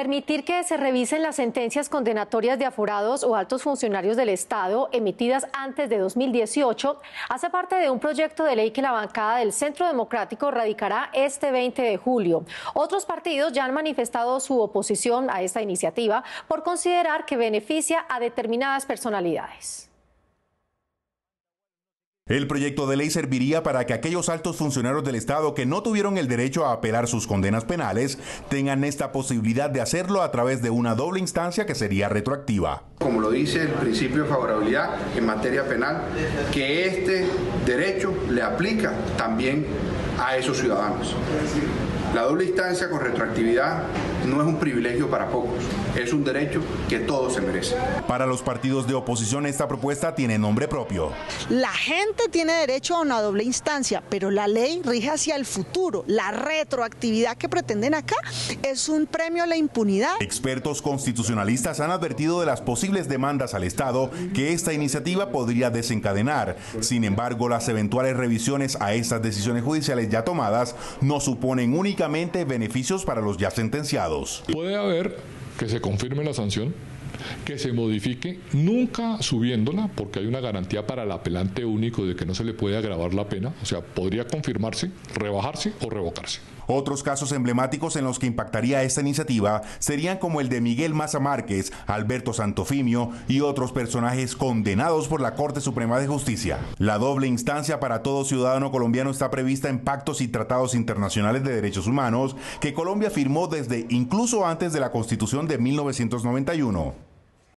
Permitir que se revisen las sentencias condenatorias de aforados o altos funcionarios del Estado emitidas antes de 2018 hace parte de un proyecto de ley que la bancada del Centro Democrático radicará este 20 de julio. Otros partidos ya han manifestado su oposición a esta iniciativa por considerar que beneficia a determinadas personalidades. El proyecto de ley serviría para que aquellos altos funcionarios del Estado que no tuvieron el derecho a apelar sus condenas penales tengan esta posibilidad de hacerlo a través de una doble instancia que sería retroactiva. Como lo dice el principio de favorabilidad en materia penal, que este derecho le aplica también a esos ciudadanos. La doble instancia con retroactividad no es un privilegio para pocos, es un derecho que todos se merecen. Para los partidos de oposición esta propuesta tiene nombre propio. La gente tiene derecho a una doble instancia, pero la ley rige hacia el futuro. La retroactividad que pretenden acá es un premio a la impunidad. Expertos constitucionalistas han advertido de las demandas al Estado que esta iniciativa podría desencadenar. Sin embargo, las eventuales revisiones a estas decisiones judiciales ya tomadas no suponen únicamente beneficios para los ya sentenciados. Puede haber que se confirme la sanción, que se modifique, nunca subiéndola, porque hay una garantía para el apelante único de que no se le puede agravar la pena, o sea, podría confirmarse, rebajarse o revocarse. Otros casos emblemáticos en los que impactaría esta iniciativa serían como el de Miguel Maza Márquez, Alberto Santofimio y otros personajes condenados por la Corte Suprema de Justicia. La doble instancia para todo ciudadano colombiano está prevista en pactos y tratados internacionales de derechos humanos que Colombia firmó desde incluso antes de la Constitución de 1991.